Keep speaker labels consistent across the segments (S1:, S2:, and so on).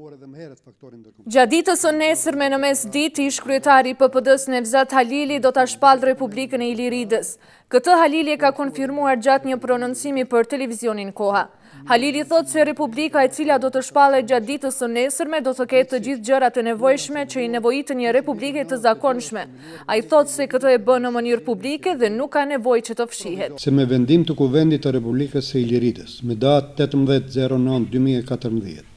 S1: Gjatë ditës së nesërme në mesditë, ish kryetari i PPD-s Nevzat Halili do ta shpallë Republikën e Iliridës. Këtë Halili e ka konfirmuar gjatë një prononcimi për televizionin Koha. Halili thotë se Republika e cila do të shpallet gjatë ditës së nesërme do të ketë të gjithë gjërat e nevojshme që i nevojiten një republike të zakonshme. Ai thotë se këtë e bën në mënyrë publike dhe nuk ka nevojë që të fshihet.
S2: Se me vendim të Kuvendit të Republikës së Iliridës, me datë tetëmbëdhjetë zero nëntë dy mijë e katërmbëdhjetë,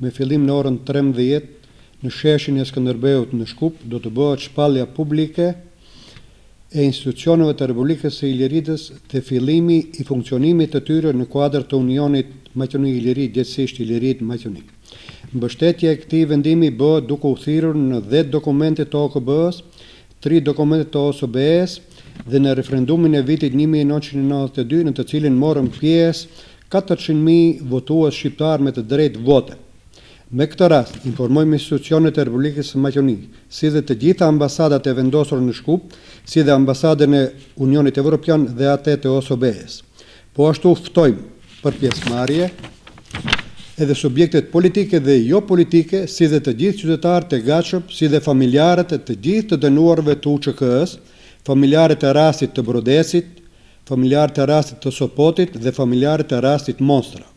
S2: Me fillim në orën trembëdhjetë, në sheshin e Skënderbeut në Shkup do të bëhet shpallja publike e institucioneve të Republikës së Iliridës dhe fillimi i funksionimit të tyre në kuadër të Unionit Maqedoni-Iliridë, gjegjësisht Iliridë-Maqedoni. Mbështetja e këtij vendimi bëhet duke u thirrur në dhjetë dokumente të OKB-së tri dokumente të OSBE-së dhe në referendumin e vitit një mijë e nëntëqind e nëntëdhjetë e dy në të cilin morën pjesë katërqind mijë votues shqiptarë me të drejtë vote. Me këtë rast, informojmë institucionet e Republikës së Maqedonisë, si dhe të gjitha ambasadat e vendosura në Shkup, si dhe ambasadën e Unionit Evropian dhe atë të OSBE-së, Po ashtu ftojmë për pjesëmarrje edhe subjektet politike dhe jo politike si dhe të gjithë qytetarët e gatshëm si dhe familjarët e të gjithë të dënuarve të UÇK-së, familjarët e rastit të Brodecit, familjarët e rastit të Sopotit dhe familjarët e rastit Monstra.